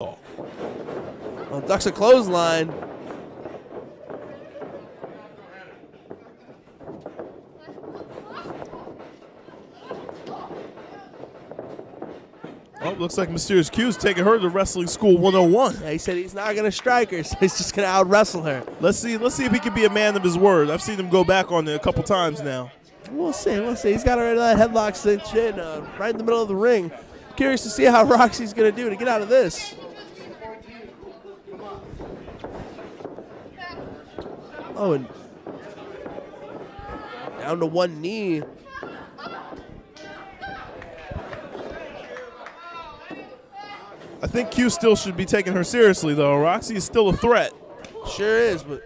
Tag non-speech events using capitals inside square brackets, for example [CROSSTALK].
Well, ducks a clothesline. Oh, looks like Mysterious Q's taking her to Wrestling School 101. Yeah, he said he's not gonna strike her, [LAUGHS] so he's just gonna out wrestle her. Let's see. Let's see if he can be a man of his word. I've seen him go back on it a couple times now. We'll see. We'll see. He's got her in that headlock cinch in uh, right in the middle of the ring. Curious to see how [LAUGHS] Rok-C's gonna do to get out of this. Oh, and down to one knee. I think Q still should be taking her seriously, though. Rok-C is still a threat. Sure is, but